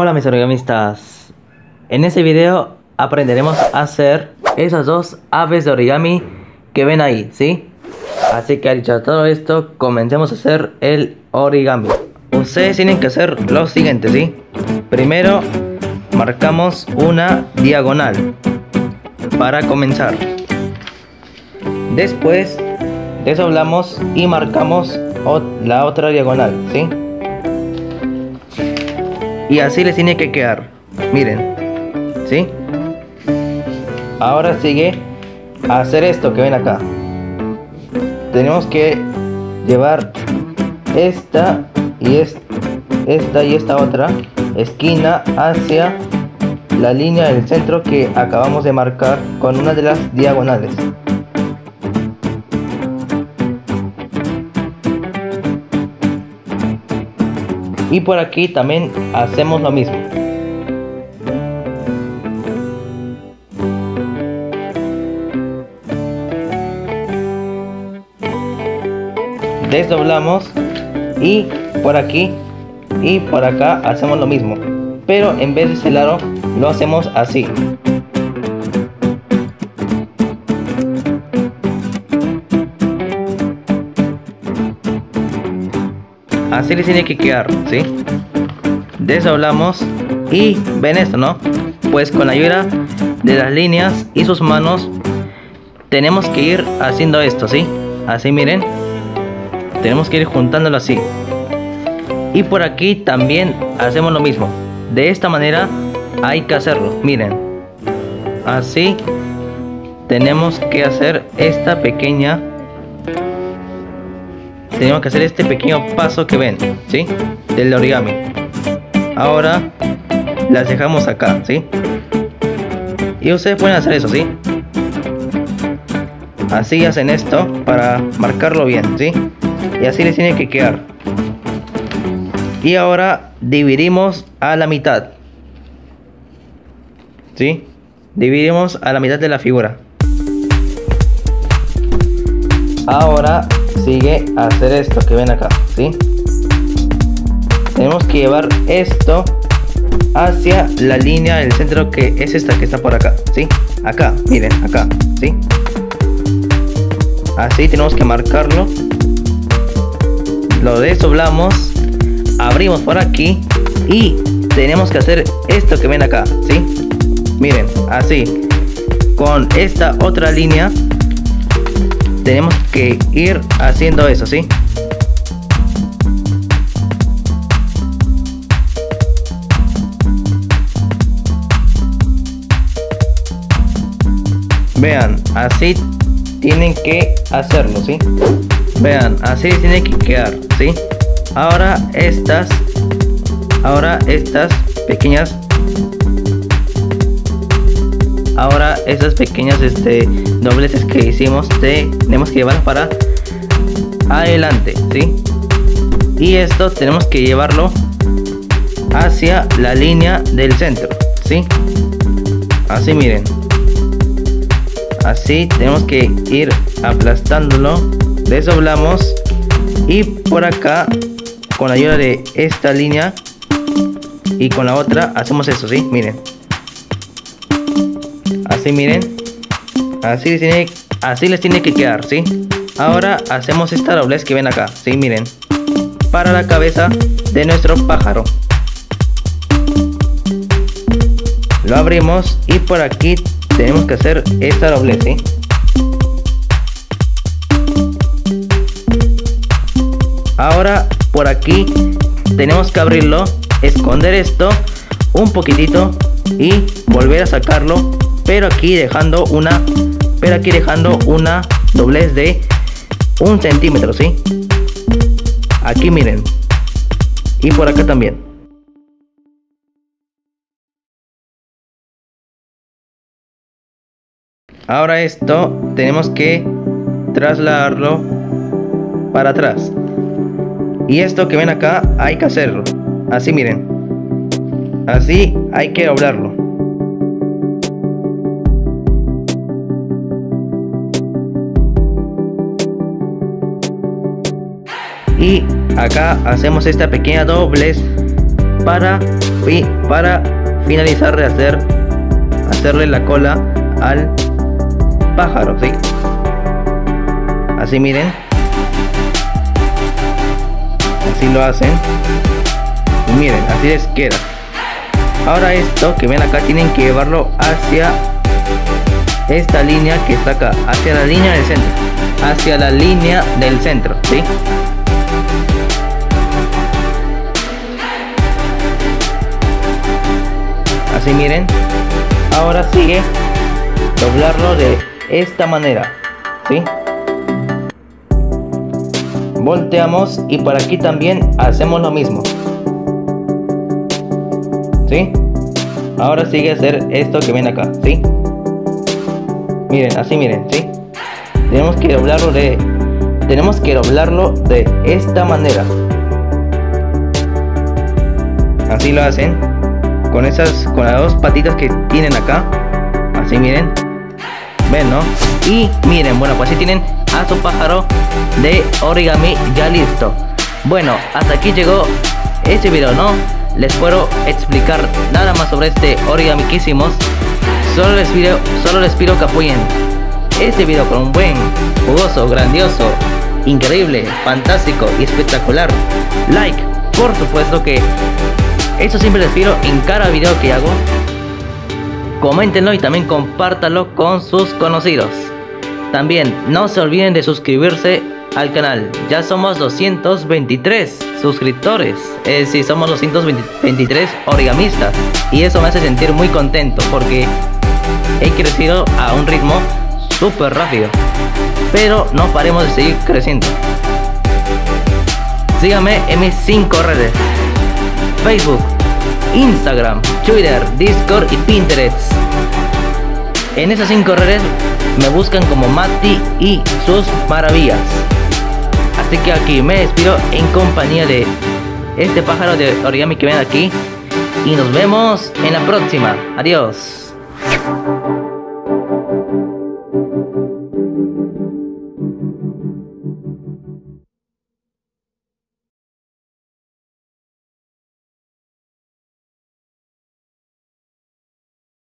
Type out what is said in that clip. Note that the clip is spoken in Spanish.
Hola mis origamistas, en este video aprenderemos a hacer esas dos aves de origami que ven ahí, ¿sí? Así que dicho todo esto, comencemos a hacer el origami. Ustedes tienen que hacer lo siguiente, ¿sí? Primero marcamos una diagonal para comenzar. Después desdoblamos y marcamos la otra diagonal, ¿sí? Y así les tiene que quedar. Miren. ¿Sí? Ahora sigue a hacer esto que ven acá. Tenemos que llevar esta y esta y esta otra esquina hacia la línea del centro que acabamos de marcar con una de las diagonales. Y por aquí también hacemos lo mismo. Desdoblamos y por aquí y por acá hacemos lo mismo. Pero en vez de ese lado lo hacemos así así les tiene que quedar, ¿sí? Desdoblamos y ven esto, ¿no? Pues con la ayuda de las líneas y sus manos tenemos que ir haciendo esto, ¿sí? Así miren, tenemos que ir juntándolo así. Y por aquí también hacemos lo mismo. De esta manera hay que hacerlo, miren. Así tenemos que hacer esta pequeña tenemos que hacer este pequeño paso que ven, ¿sí? Del origami. Ahora las dejamos acá, ¿sí? Y ustedes pueden hacer eso, ¿sí? Así hacen esto para marcarlo bien, ¿sí? Y así les tiene que quedar. Y ahora dividimos a la mitad. ¿Sí? Dividimos a la mitad de la figura. Ahora sigue a hacer esto que ven acá, ¿sí? Tenemos que llevar esto hacia la línea del centro que es esta que está por acá, ¿sí? Acá, miren, acá, ¿sí? Así tenemos que marcarlo. Lo desdoblamos, abrimos por aquí y tenemos que hacer esto que ven acá, ¿sí? Miren, así. Con esta otra línea tenemos que ir haciendo eso, ¿sí? Vean, así tienen que hacerlo, ¿sí? Vean, así tiene que quedar, ¿sí? Ahora estas, ahora estas pequeñas ahora esas pequeñas este, dobleces que hicimos tenemos que llevar para adelante ¿sí? y esto tenemos que llevarlo hacia la línea del centro ¿sí? así miren así tenemos que ir aplastándolo desdoblamos y por acá con la ayuda de esta línea y con la otra hacemos eso ¿sí? miren así miren así les tiene, así les tiene que quedar ¿sí? ahora hacemos esta doblez que ven acá ¿sí? miren para la cabeza de nuestro pájaro lo abrimos y por aquí tenemos que hacer esta doblez ¿sí? ahora por aquí tenemos que abrirlo esconder esto un poquitito y volver a sacarlo pero aquí dejando una pero aquí dejando una doblez de un centímetro ¿sí? aquí miren. Y por acá también. Ahora esto tenemos que trasladarlo para atrás. Y esto que ven acá hay que hacerlo. Así miren. Así hay que doblarlo y acá hacemos esta pequeña doblez para, para finalizar de hacer hacerle la cola al pájaro, ¿sí? Así miren. Así lo hacen. Y miren, así les queda. Ahora esto que ven acá tienen que llevarlo hacia esta línea que está acá, hacia la línea del centro, hacia la línea del centro, ¿sí? Miren. Ahora sigue doblarlo de esta manera, ¿sí? Volteamos y por aquí también hacemos lo mismo. ¿Sí? Ahora sigue hacer esto que ven acá, ¿sí? Miren, así miren, ¿sí? Tenemos que doblarlo de... Tenemos que doblarlo de esta manera. Así lo hacen. Con esas, con las dos patitas que tienen acá. Así miren. Ven, ¿no? Y miren, bueno, pues así tienen a su pájaro de origami ya listo. Bueno, hasta aquí llegó este video, ¿no? Les puedo explicar nada más sobre este origami que hicimos Solo les pido, solo les pido que apoyen este video con un buen, jugoso, grandioso, increíble, fantástico y espectacular like. Por supuesto que eso siempre les pido en cada video que hago. Coméntenlo y también compártanlo con sus conocidos. También no se olviden de suscribirse al canal. Ya somos 223 suscriptores. Es decir, somos 223 origamistas. Y eso me hace sentir muy contento porque he crecido a un ritmo súper rápido. Pero no paremos de seguir creciendo. Síganme en mis 5 redes. Facebook, Instagram, Twitter, Discord y Pinterest. En esas 5 redes me buscan como Mati y sus maravillas. Así que aquí me despido en compañía de este pájaro de origami que ven aquí. Y nos vemos en la próxima. Adiós.